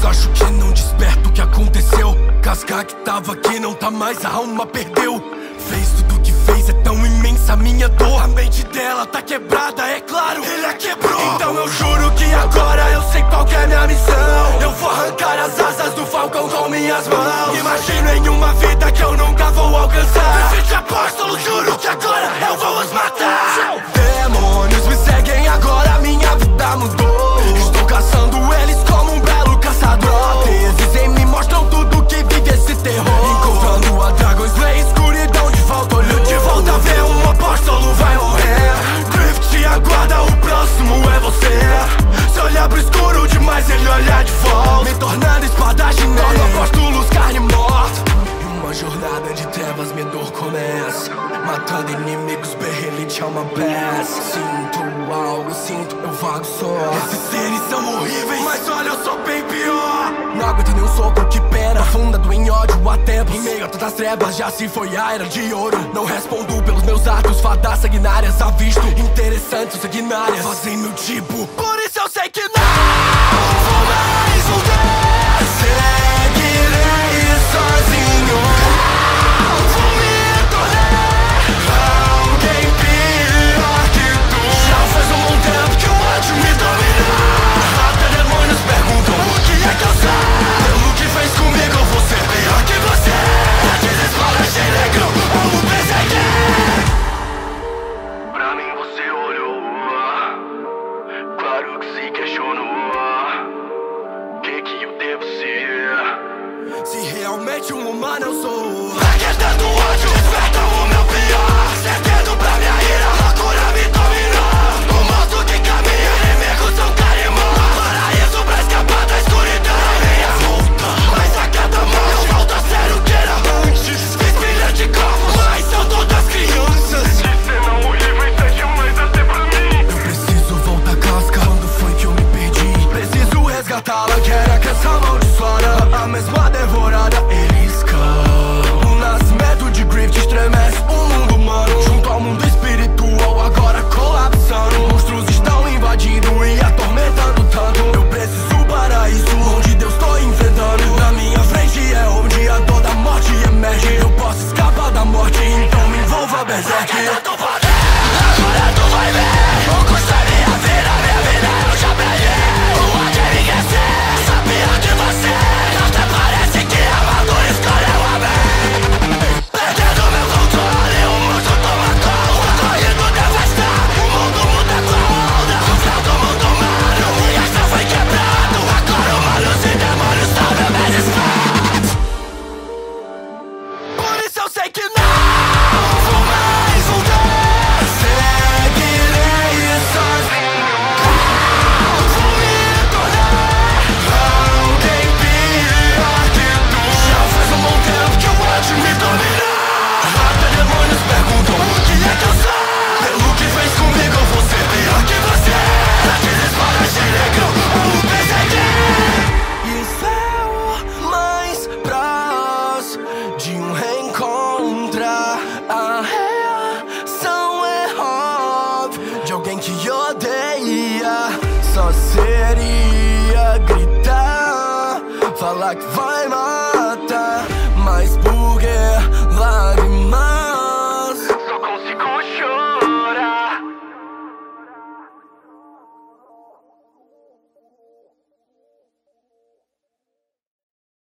Mas acho que não desperta o que aconteceu. Casca que tava aqui não tá mais, a alma perdeu. Fez tudo que fez, é tão imensa a minha dor. A mente dela tá quebrada, é claro, ele a quebrou. Então eu juro que agora eu sei qual é minha missão. Eu vou arrancar as asas do falcão com minhas mãos. Imagino em uma vida que eu nunca demais, ele olha de volta. Me tornando espadachim, torno apóstolos carne morta. Uma jornada de trevas, minha dor começa. Matando inimigos, berrelite é uma peça. Sinto algo, sinto, eu vago só Esses seres são horríveis, mas olha, eu sou bem pior. Não aguento nenhum soco, que pena. Afundado em ódio há tempo Em meio a tantas trevas, já se foi a era de ouro. Não respondo pelos meus atos, fadas sanguinárias. Avisto interessantes, sanguinárias. Fazem meu tipo, por isso eu sei que não realmente um humano eu sou. Acreditando ódio, like vai matar, mas por guerra